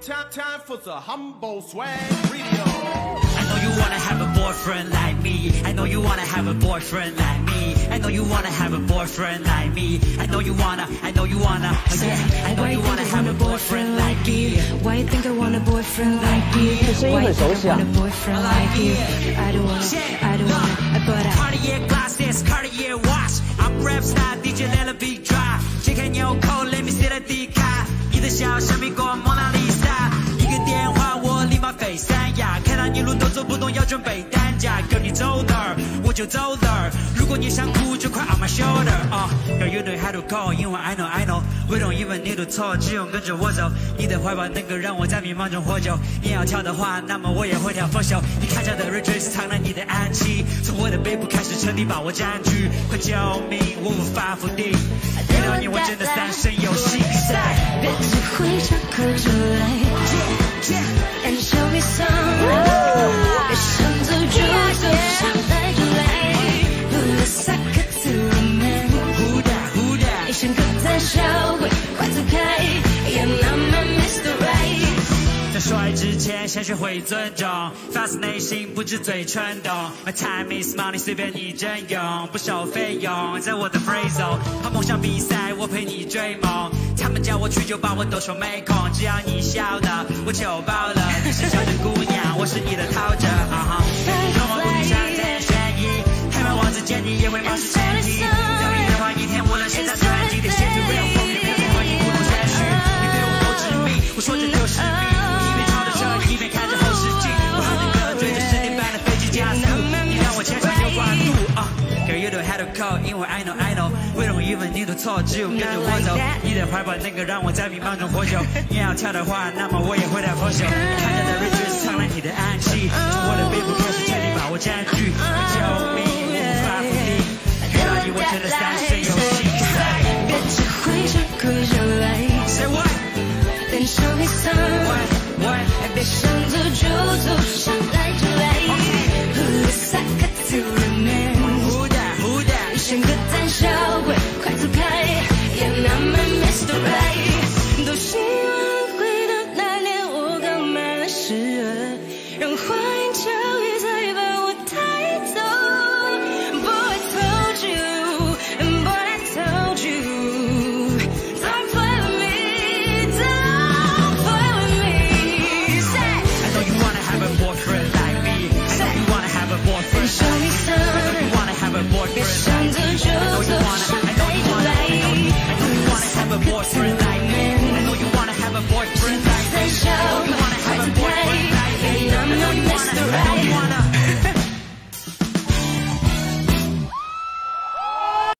Time, time for the humble swag radio. I know you wanna have a boyfriend like me. I know you wanna have a boyfriend like me. I know you wanna have a boyfriend like me. I know you wanna, I know you wanna. Oh yeah, I know Why you you wanna think I have want a a boyfriend boyfriend like like me. you? Why you think I want a boyfriend like you? 这声音 Why 很 you 熟 think 悉 I 啊 want a boyfriend like you? I don't wanna, I don't wanna, but I. Cartier glasses, Cartier watch. I'm rap star DJ, let the beat drop. JK 纽扣，Let me see the D 卡。你的笑像美国蒙娜 要准备担架。跟你走哪儿我就走哪儿。如果你想哭就快 on my shoulder 啊、Girl you know how to call，因为 I know I know。We don't even need to talk，只用跟着我走。你的怀抱能够让我在迷茫中获救。你要跳的话，那么我也会跳风袖。你看着的 r e d r e s 藏了你的暗器，从我的背部开始彻底把我占据。快救命，我无法否定。遇到你我真的三生有幸。别只会张口就来 Who that? 一声歌在销毁，快走开！Yeah, I'm a Mr. Right。在说爱之前，先学会尊重，发自内心，不止嘴唇动。My time is money，随便你征用，不收费用，在我的 free zone。和梦想比赛，我陪你追梦。他们叫我去酒吧，我都说没空，只要你笑了，我就饱了。你是小镇姑娘，我是你的陶喆，因为 I know I know，we don't even need to talk，只有跟着我走。你的怀抱能够让我在迷茫中活久。你要跳的话，那么我也会跳风袖。看着的 riches 藏了你的暗器，从我的背部开始彻底把我占据。救命，我无法否定，遇到你我真的三生有幸。别只会插口就来 Say what?，and show me some。What? What? 别想走就走，想来就